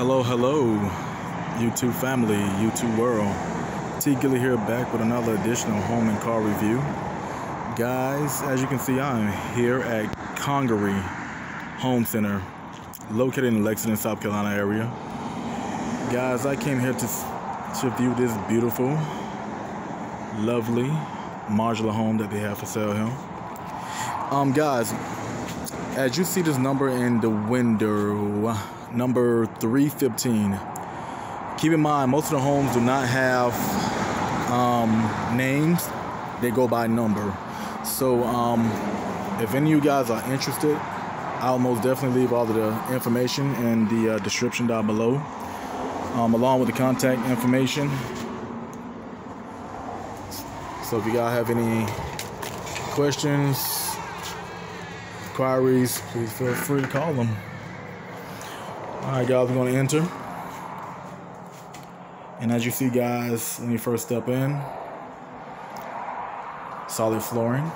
Hello, hello, YouTube family, YouTube world. T Gilly here back with another additional home and car review. Guys, as you can see, I'm here at Congaree Home Center, located in Lexington, South Carolina area. Guys, I came here to, to view this beautiful, lovely modular home that they have for sale here. Um, guys, as you see this number in the window, number 315. Keep in mind, most of the homes do not have um, names, they go by number. So, um, if any of you guys are interested, I'll most definitely leave all of the information in the uh, description down below, um, along with the contact information. So, if you guys have any questions, inquiries, please feel free to call them. All right, guys, we're to enter. And as you see, guys, when you first step in, solid flooring.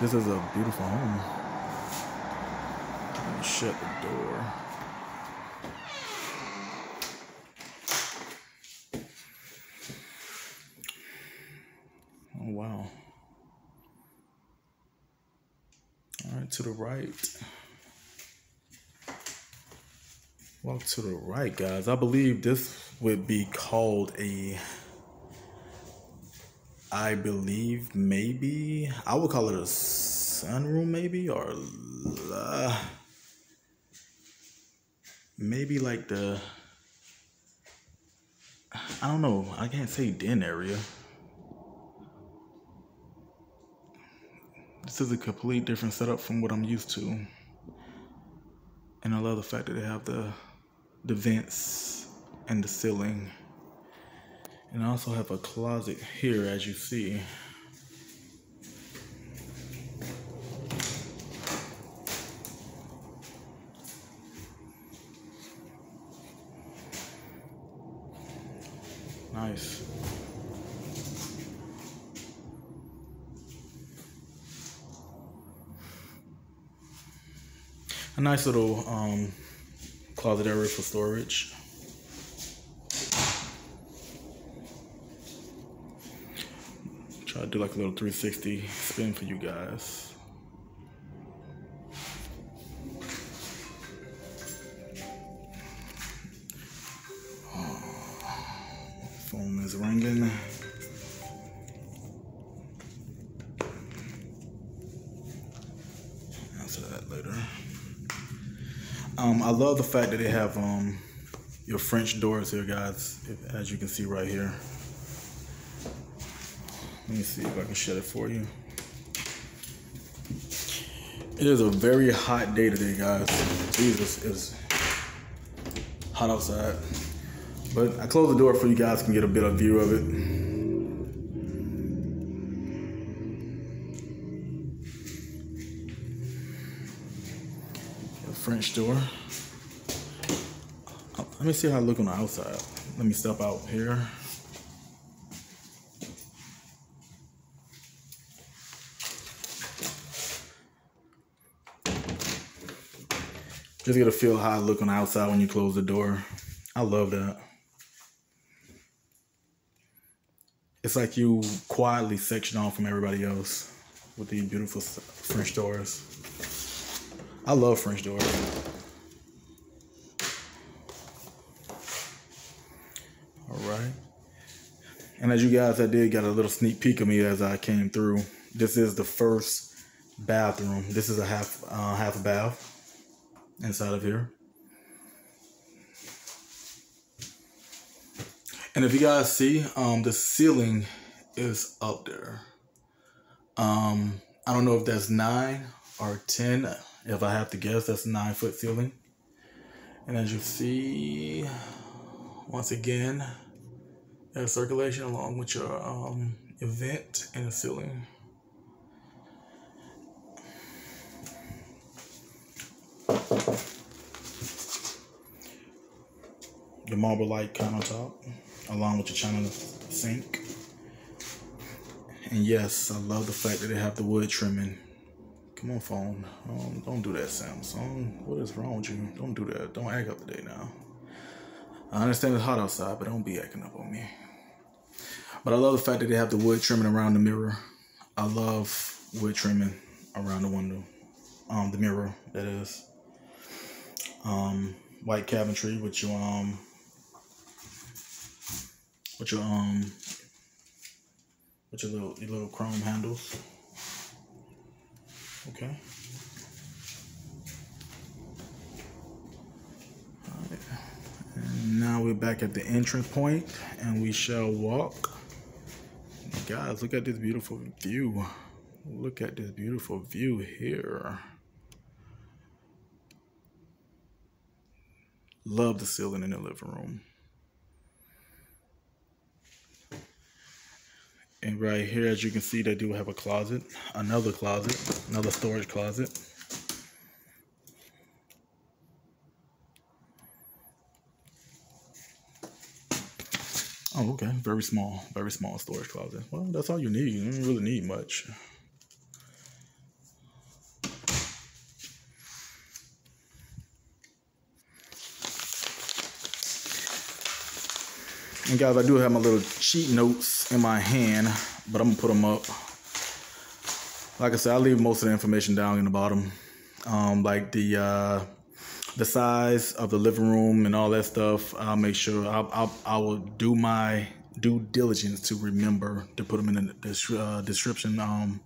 This is a beautiful home. Shut the door. Oh, wow. All right, to the right. Walk to the right, guys. I believe this would be called a. I believe maybe I would call it a sunroom, maybe or uh, maybe like the. I don't know. I can't say den area. This is a complete different setup from what I'm used to. And I love the fact that they have the the vents and the ceiling. And I also have a closet here as you see. Nice. A nice little um, closet area for storage. Try to do like a little 360 spin for you guys. Love the fact that they have um, your French doors here, guys, as you can see right here. Let me see if I can shut it for you. It is a very hot day today, guys. Jesus, it's hot outside. But I closed the door for you guys can get a bit of view of it. French door. Let me see how I look on the outside. Let me step out here. Just get a feel how I look on the outside when you close the door. I love that. It's like you quietly section off from everybody else with these beautiful French doors. I love French doors. All right. And as you guys, I did got a little sneak peek of me as I came through. This is the first bathroom. This is a half uh, half bath inside of here. And if you guys see, um, the ceiling is up there. Um, I don't know if that's nine or ten. If I have to guess, that's nine foot ceiling. And as you see, once again, there's circulation along with your um, event and ceiling. The marble light countertop along with your china sink. And yes, I love the fact that they have the wood trimming Come on, phone. Um, don't do that, Samsung. What is wrong with you? Don't do that. Don't act up today now. I understand it's hot outside, but don't be acting up on me. But I love the fact that they have the wood trimming around the mirror. I love wood trimming around the window. Um, the mirror, that is. Um, white cabinetry with your um with your um with your little your little chrome handles. Okay. And now we're back at the entrance point and we shall walk. Guys, look at this beautiful view. Look at this beautiful view here. Love the ceiling in the living room. And right here, as you can see, they do have a closet, another closet, another storage closet. Oh, okay. Very small, very small storage closet. Well, that's all you need. You don't really need much. And guys, I do have my little cheat notes in my hand, but I'm gonna put them up. Like I said, I leave most of the information down in the bottom, um, like the uh, the size of the living room and all that stuff. I'll make sure I'll, I'll I will do my due diligence to remember to put them in the uh, description, um,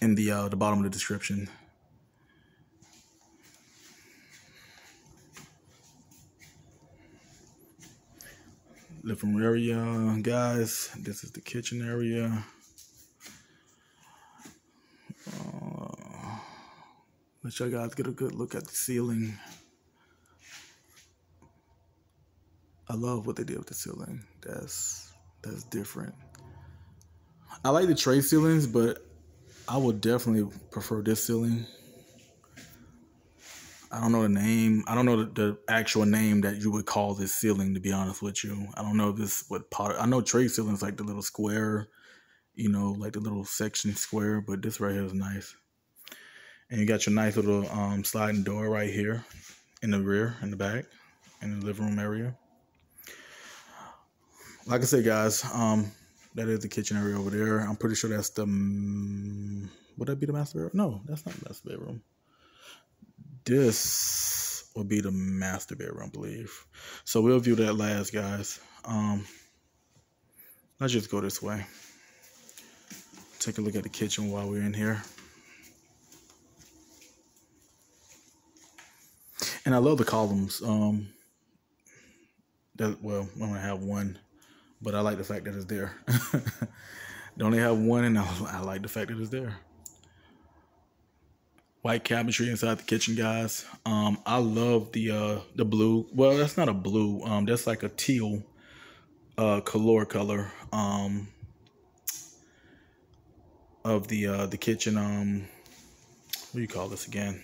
in the uh, the bottom of the description. living room area, guys. This is the kitchen area. Uh, let you guys get a good look at the ceiling. I love what they did with the ceiling. That's that's different. I like the tray ceilings, but I would definitely prefer this ceiling. I don't know the name. I don't know the, the, actual name that you would call this ceiling. To be honest with you, I don't know if this what pot. I know tray ceilings like the little square, you know, like the little section square. But this right here is nice. And you got your nice little um, sliding door right here in the rear, in the back, in the living room area. Like I said, guys, um, that is the kitchen area over there. I'm pretty sure that's the. Um, would that be the master bedroom? No, that's not the master bedroom this will be the master bedroom, I believe. So we'll view that last, guys. Um, let's just go this way. Take a look at the kitchen while we're in here. And I love the columns. Um, that well, I'm gonna have one, but I like the fact that it's there. they only have one, and I, like the fact that it's there white cabinetry inside the kitchen, guys. Um, I love the uh, the blue. Well, that's not a blue. Um, that's like a teal uh, color color um, of the uh, the kitchen. Um, what do you call this again?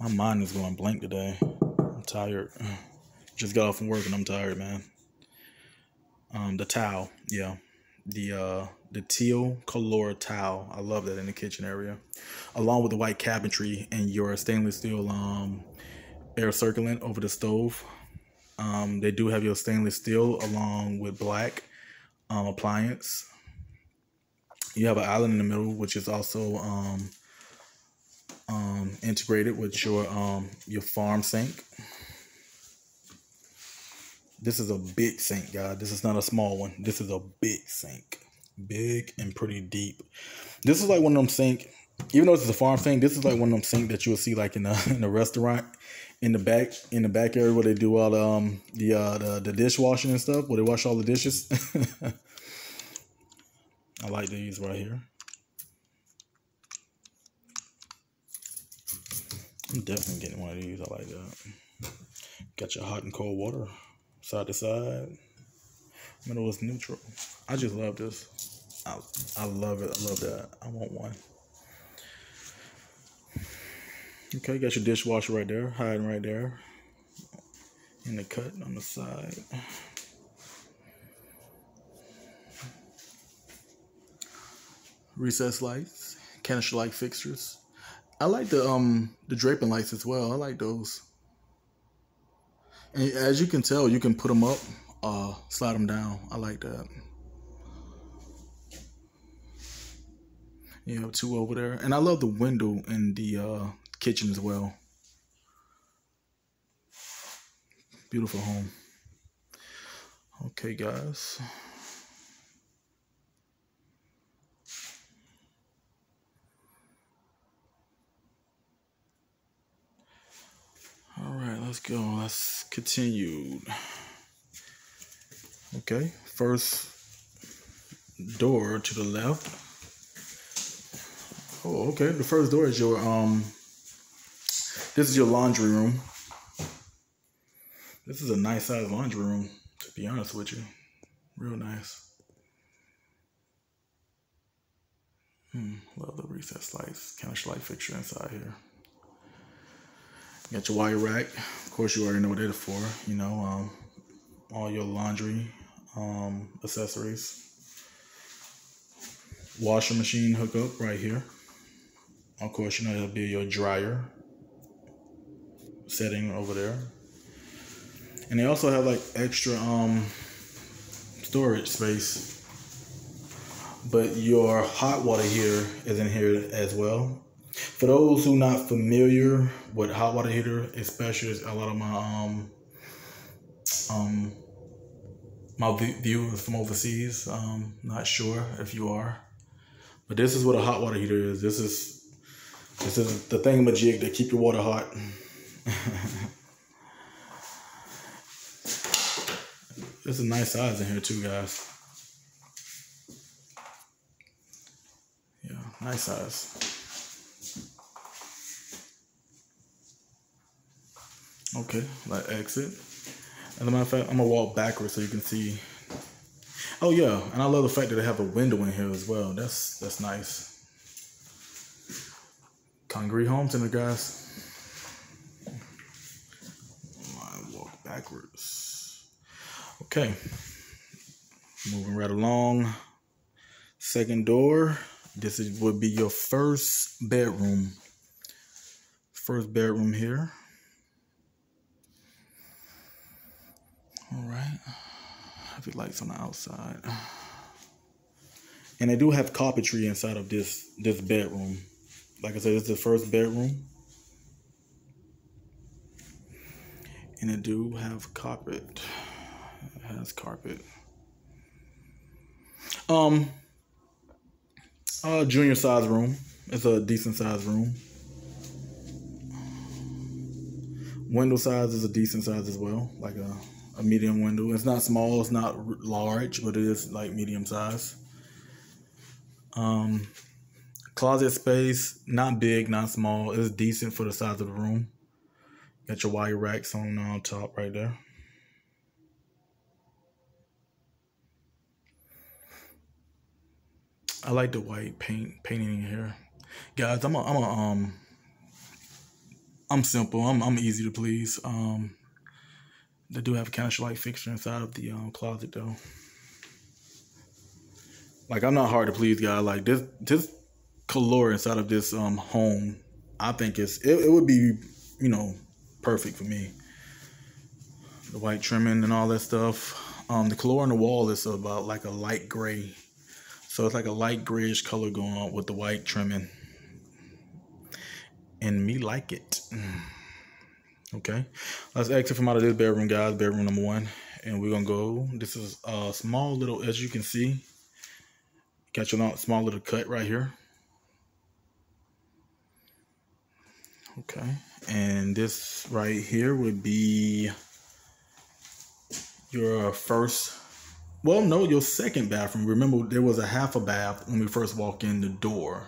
My mind is going blank today. I'm tired. Just got off from work and I'm tired, man. Um, the towel, yeah the uh, the teal color towel. I love that in the kitchen area, along with the white cabinetry and your stainless steel um, air circling over the stove. Um, they do have your stainless steel along with black um, appliance. You have an island in the middle, which is also um, um, integrated with your um, your farm sink. This is a big sink, guys. This is not a small one. This is a big sink. Big and pretty deep. This is like one of them sink, even though it's a farm sink, this is like one of them sink that you'll see like in a in a restaurant in the back in the back area where they do all the um the uh the, the dishwashing and stuff, where they wash all the dishes. I like these right here. I'm definitely getting one of these. I like that. Got your hot and cold water side to side. Middle is neutral. I just love this. I, I love it. I love that. I want one. Okay, you got your dishwasher right there, hiding right there. And the cut on the side. Recess lights, canister light fixtures. I like the um the draping lights as well. I like those. And as you can tell, you can put them up, uh, slide them down. I like that. You have two over there, and I love the window in the uh, kitchen as well. Beautiful home. Okay, guys. All right, let's go. Let's continue. Okay, first door to the left. Oh, okay. The first door is your um. This is your laundry room. This is a nice size laundry room, to be honest with you. Real nice. Hmm, love the recess lights, canister light fixture inside here. Got your wire rack. Of course, you already know what it's for. You know, um, all your laundry um, accessories. Washer machine hookup right here. Of course, you know it'll be your dryer setting over there. And they also have like extra um storage space. But your hot water here is in here as well. For those who not familiar with hot water heater, especially a lot of my um um my viewers from overseas, um, not sure if you are, but this is what a hot water heater is. This is this is the thing majig that keep your water hot. It's a nice size in here too, guys. Yeah, nice size. Okay, let exit. As a matter of fact, I'm gonna walk backwards so you can see. Oh yeah, and I love the fact that they have a window in here as well. That's that's nice. Congaree Home Center, guys. I walk backwards. Okay, moving right along. Second door. This is would be your first bedroom. First bedroom here. All right. Heavy lights on the outside. And they do have carpentry inside of this this bedroom. Like I said, is the first bedroom. And it do have carpet. It has carpet. Um uh junior size room. It's a decent size room. Window size is a decent size as well, like a a medium window. It's not small, it's not large, but it is like medium size. Um, closet space, not big, not small. It's decent for the size of the room. Got your wire racks on on top right there. I like the white paint painting here, guys. I'm a, I'm a um I'm simple. I'm I'm easy to please. Um, they do have a canister light fixture inside of the um, closet though. Like I'm not hard to please, guy. Like this this color inside of this um home, I think it's it, it would be you know perfect for me. The white trimming and all that stuff. Um, the color on the wall is about like a light gray, so it's like a light grayish color going on with the white trimming, and me like it. Okay, let's exit from out of this bedroom, guys. Bedroom number one, and we're gonna go. This is a small little, as you can see, got your small little cut right here. Okay, and this right here would be your first. Well, no, your second bathroom. Remember, there was a half a bath when we first walked in the door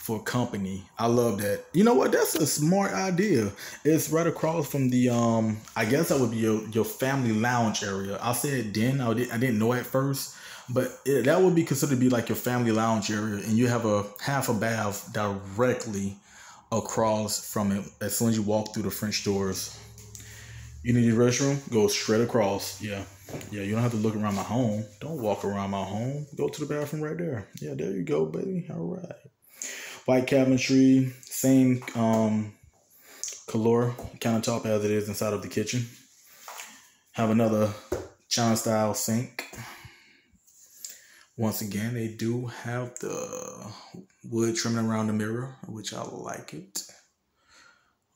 for company. I love that. You know what? That's a smart idea. It's right across from the um. I guess that would be your your family lounge area. I said den. I didn't I didn't know at first, but it, that would be considered to be like your family lounge area, and you have a half a bath directly across from it. As soon as you walk through the French doors, you need your restroom. Go straight across. Yeah. Yeah, you don't have to look around my home. Don't walk around my home. Go to the bathroom right there. Yeah, there you go, baby. All right. White cabinetry, same um, color countertop as it is inside of the kitchen. Have another China style sink. Once again, they do have the wood trimming around the mirror, which I like it.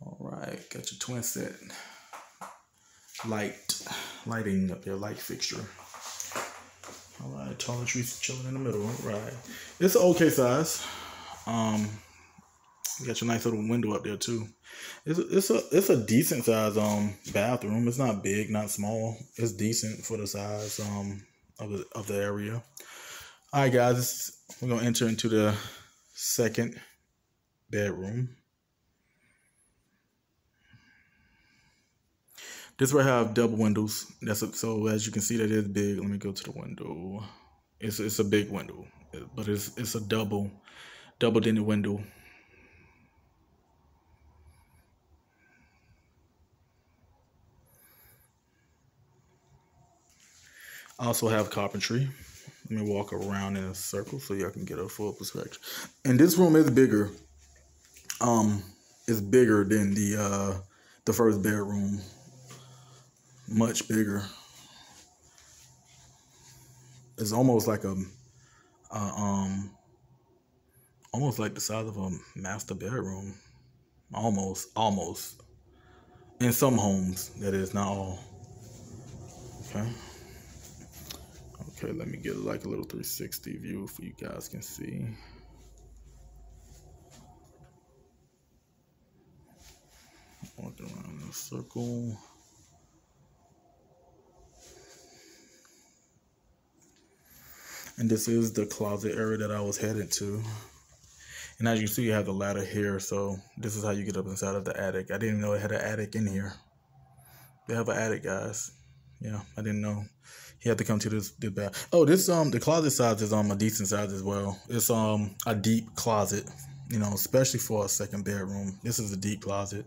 All right, got your twin set light lighting up there, light fixture. All right, toiletries chilling in the middle. All right, it's an okay size. Um, you got your nice little window up there too. It's a, it's a it's a decent size um bathroom. It's not big, not small. It's decent for the size um of the of the area. All right, guys, we're gonna enter into the second bedroom. This will have double windows. That's a, so as you can see that is big. Let me go to the window. It's it's a big window, but it's it's a double double dinner window. I also have carpentry. Let me walk around in a circle so y'all can get a full perspective. And this room is bigger. Um, it's bigger than the uh the first bedroom much bigger. It's almost like a, a um, almost like the size of a master bedroom. Almost, almost. In some homes, that is not all. Okay. Okay, let me get like a little 360 view for you guys can see. Walking around in a circle. And this is the closet area that I was headed to. And as you see, you have the ladder here. So this is how you get up inside of the attic. I didn't know it had an attic in here. They have an attic, guys. Yeah, I didn't know. He had to come to this, this bath. Oh, this um the closet size is um a decent size as well. It's um a deep closet, you know, especially for a second bedroom. This is a deep closet.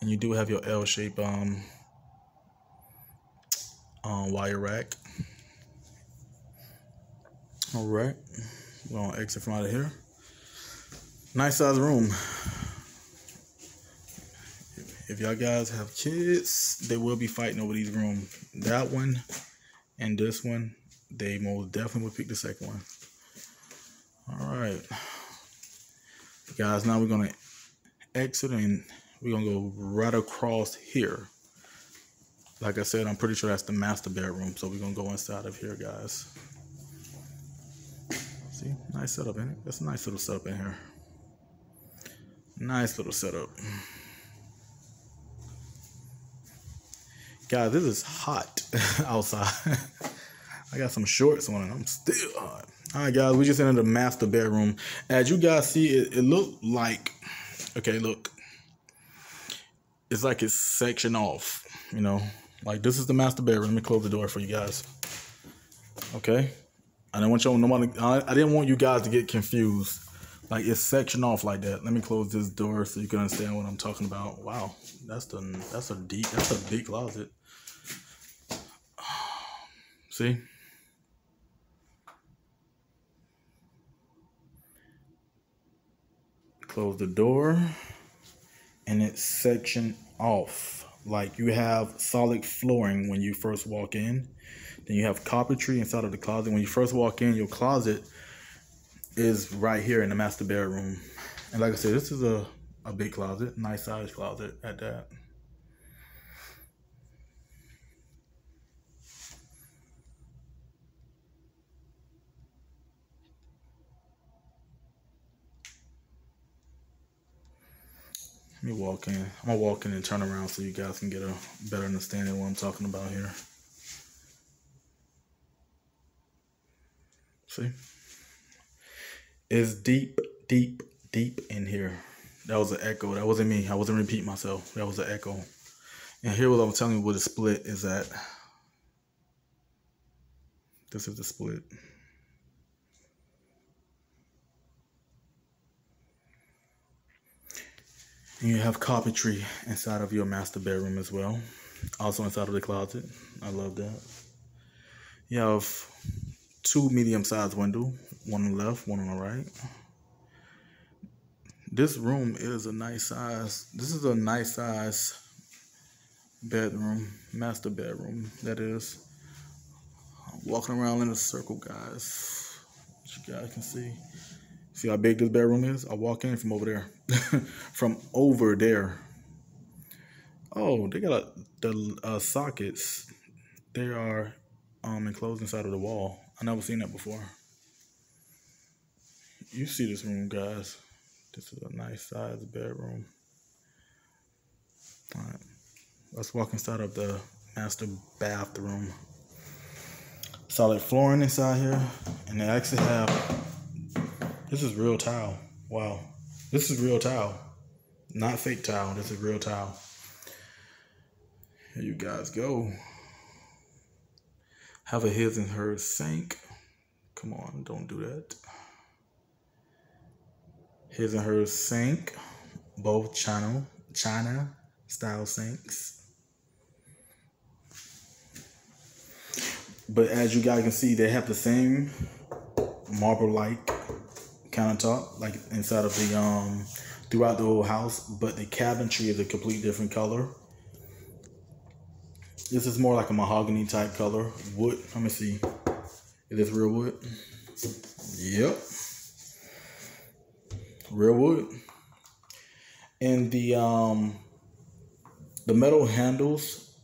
And you do have your L shape um um, wire rack. All right, we're gonna exit from out of here. Nice size room. If y'all guys have kids, they will be fighting over these rooms. That one and this one, they most definitely will pick the second one. All right, guys. Now we're gonna exit and we're gonna go right across here like I said, I'm pretty sure that's the master bedroom. So we're gonna go inside of here, guys. Nice setup in it. That's a nice little setup in here. Nice little setup. Guys, this is hot outside. I got some shorts on and I'm still hot. All right, guys, we just entered the master bedroom. As you guys see, it, it looked like, okay, look. It's like it's sectioned off, you know. Like this is the master bedroom. Let me close the door for you guys. Okay. I didn't want you nobody I didn't want you guys to get confused. Like it's sectioned off like that. Let me close this door so you can understand what I'm talking about. Wow. That's the that's a deep that's a big closet. See? Close the door and it's sectioned off like you have solid flooring when you first walk in. Then you have carpentry inside of the closet. When you first walk in, your closet is right here in the master bedroom. And like I said, this is a, a big closet, nice size closet at that. Let me walk in. I'm gonna walk in and turn around so you guys can get a better understanding of what I'm talking about here. See? It's deep, deep, deep in here. That was an echo. That wasn't me. I wasn't repeating myself. That was an echo. And here what I'm telling you what the split is at. This is the split. You have carpentry inside of your master bedroom as well. Also inside of the closet. I love that. You have two medium-sized window, one on the left, one on the right. This room is a nice size. This is a nice size bedroom, master bedroom, that is. Walking around in a circle, guys. You guys can see. See how big this bedroom is? I walk in from over there. from over there. Oh, they got a, the uh, sockets. They are um, enclosed inside of the wall. I never seen that before. You see this room, guys. This is a nice size bedroom. All right. Let's walk inside of the master bathroom. Solid flooring inside here. And they actually have, this is real tile. Wow. This is real tile. Not fake tile. This is real tile. Here you guys go. Have a his and hers sink. Come on, don't do that. His and hers sink. Both channel, China style sinks. But as you guys can see, they have the same marble-like countertop, like inside of the um throughout the whole house. But the cabinetry is a complete different color. This is more like a mahogany type color. Wood. Let me see. Is this real wood? Yep. Real wood. And the um the metal handles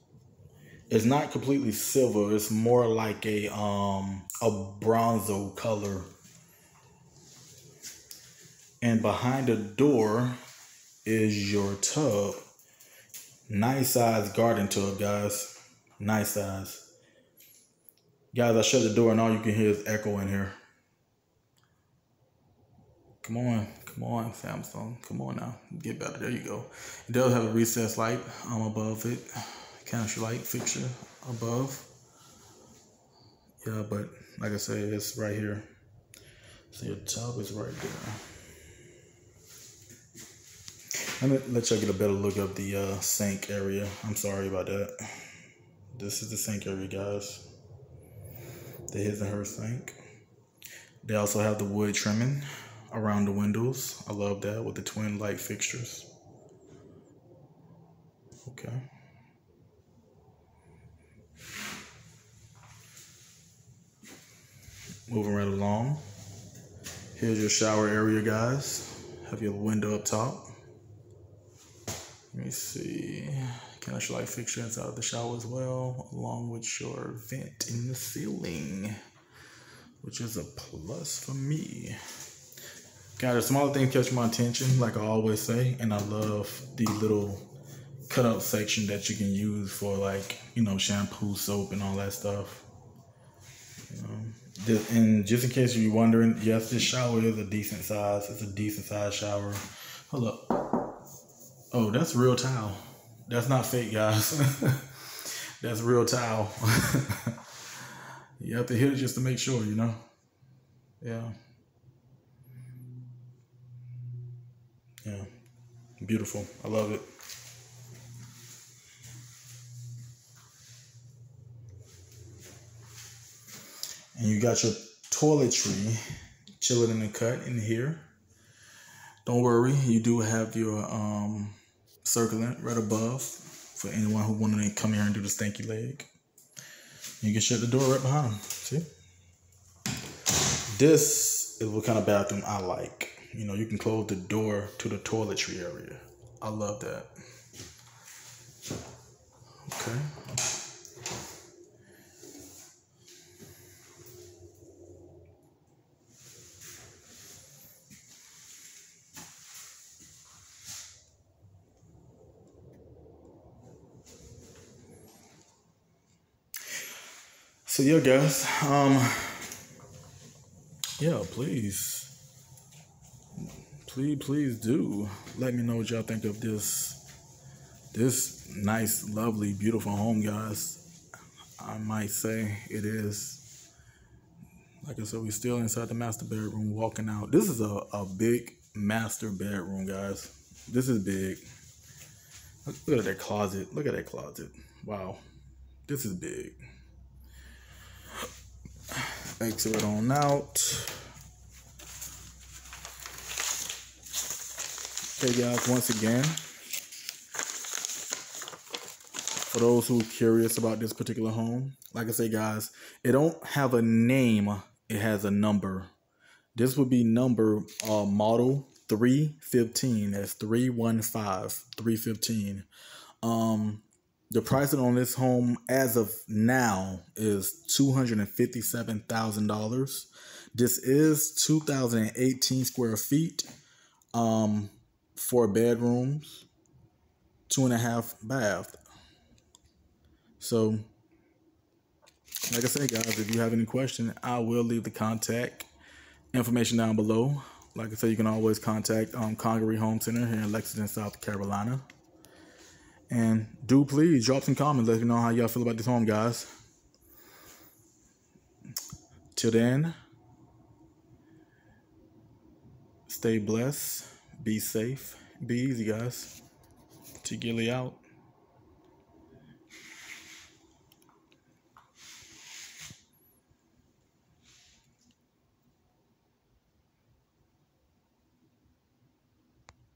is not completely silver. It's more like a um a bronzo color. And behind the door is your tub. Nice size garden tub, guys. Nice size. Guys, I shut the door and all you can hear is echo in here. Come on, come on, Samsung. Come on now. Get better. There you go. It does have a recessed light um, above it counter light fixture above. Yeah, but like I said, it's right here. So your tub is right there. Let me let y'all get a better look of the uh, sink area. I'm sorry about that. This is the sink area, guys. The his and her sink. They also have the wood trimming around the windows. I love that with the twin light fixtures. Okay. Moving right along. Here's your shower area, guys. Have your window up top. Let me see. Can I light fixture inside of the shower as well, along with your vent in the ceiling, which is a plus for me. Got a smaller thing catch my attention, like I always say, and I love the little cutout section that you can use for like, you know, shampoo, soap, and all that stuff. Um, you know, and just in case you're wondering, yes, this shower is a decent size. It's a decent size shower. Hold up. Oh, that's real towel. That's not fake, guys. that's real towel. you have to hit it just to make sure, you know? Yeah. Yeah. Beautiful. I love it. And you got your toiletry chilling in the cut in here. Don't worry, you do have your um, circulator right above for anyone who wanted to come here and do the stanky leg. You can shut the door right behind them. See? This is what kind of bathroom I like. You know, you can close the door to the toiletry area. I love that. Okay. So yeah, guys. Um, yeah, please, please, please do let me know what y'all think of this, this nice, lovely, beautiful home, guys. I might say it is. Like I said, we're still inside the master bedroom, walking out. This is a, a big master bedroom, guys. This is big. Look at that closet. Look at that closet. Wow. This is big. Exit it on out. Okay, guys, once again, for those who are curious about this particular home, like I say, guys, it don't have a name, it has a number. This would be number uh, model 315. That's 315, 315. Um, the pricing on this home as of now is $257,000. This is 2018 square feet, um, four bedrooms, two and a half bath. So, like I said, guys, if you have any question, I will leave the contact information down below. Like I said, you can always contact um, Congaree Home Center here in Lexington, South Carolina. And do please drop some comments. Let me know how y'all feel about this home, guys. Till then, stay blessed, be safe, be easy, guys. T Gilly out.